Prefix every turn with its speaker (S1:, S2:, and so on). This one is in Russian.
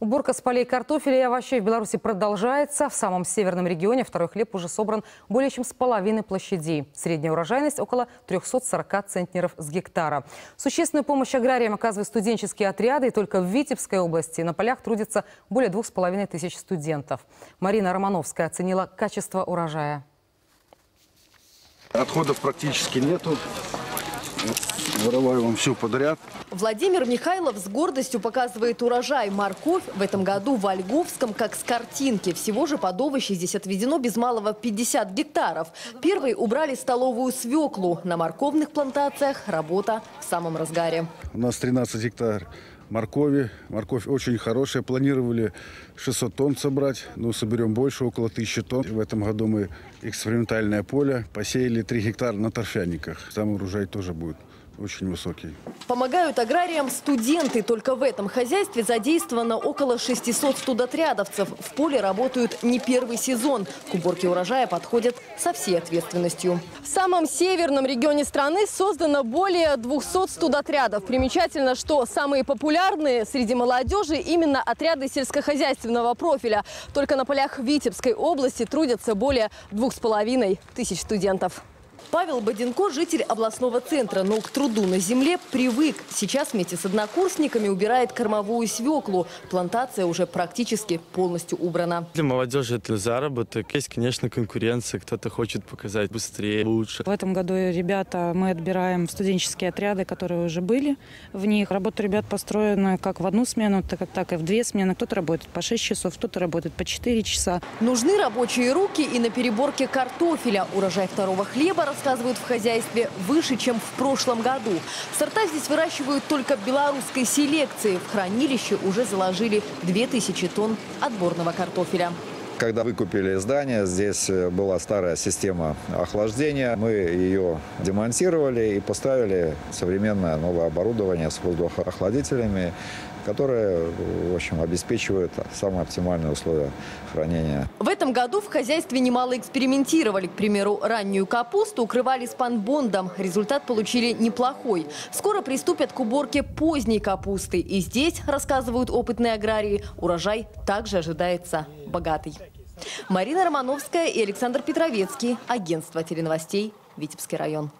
S1: Уборка с полей картофеля и овощей в Беларуси продолжается. В самом северном регионе второй хлеб уже собран более чем с половины площадей. Средняя урожайность около 340 центнеров с гектара. Существенную помощь аграриям оказывают студенческие отряды. И только в Витебской области на полях трудится более двух с половиной тысяч студентов. Марина Романовская оценила качество урожая.
S2: Отходов практически нету. Вырываю вам все подряд.
S3: Владимир Михайлов с гордостью показывает урожай. Морковь в этом году в Ольговском как с картинки. Всего же под овощи здесь отведено без малого 50 гектаров. Первые убрали столовую свеклу. На морковных плантациях работа в самом разгаре.
S2: У нас 13 гектар моркови. Морковь очень хорошая. Планировали 600 тонн собрать, но соберем больше, около 1000 тонн. В этом году мы экспериментальное поле посеяли 3 гектара на торфяниках. Там урожай тоже будет очень высокий.
S3: Помогают аграриям студенты. Только в этом хозяйстве задействовано около 600 студотрядовцев. В поле работают не первый сезон. К уборке урожая подходят со всей ответственностью. В самом северном регионе страны создано более 200 студотрядов. Примечательно, что самые популярные среди молодежи именно отряды сельскохозяйственного профиля. Только на полях Витебской области трудятся более двух с половиной тысяч студентов. Павел Боденко – житель областного центра, но к труду на земле привык. Сейчас вместе с однокурсниками убирает кормовую свеклу. Плантация уже практически полностью убрана.
S4: Для молодежи это заработок. Есть, конечно, конкуренция. Кто-то хочет показать быстрее, лучше.
S5: В этом году ребята мы отбираем студенческие отряды, которые уже были в них. Работа ребят построена как в одну смену, так, так и в две смены. Кто-то работает по 6 часов, кто-то работает по 4 часа.
S3: Нужны рабочие руки и на переборке картофеля. Урожай второго хлеба рассказывают в хозяйстве, выше, чем в прошлом году. Сорта здесь выращивают только белорусской селекции. В хранилище уже заложили 2000 тонн отборного картофеля.
S6: Когда выкупили здание, здесь была старая система охлаждения. Мы ее демонтировали и поставили современное новое оборудование с воздухоохладителями, которое, в общем, обеспечивает самые оптимальные условия хранения.
S3: В этом году в хозяйстве немало экспериментировали. К примеру, раннюю капусту укрывали спанбондом. Результат получили неплохой. Скоро приступят к уборке поздней капусты. И здесь, рассказывают опытные аграрии, урожай также ожидается богатый. Марина Романовская и Александр Петровецкий. Агентство теленовостей «Витебский район».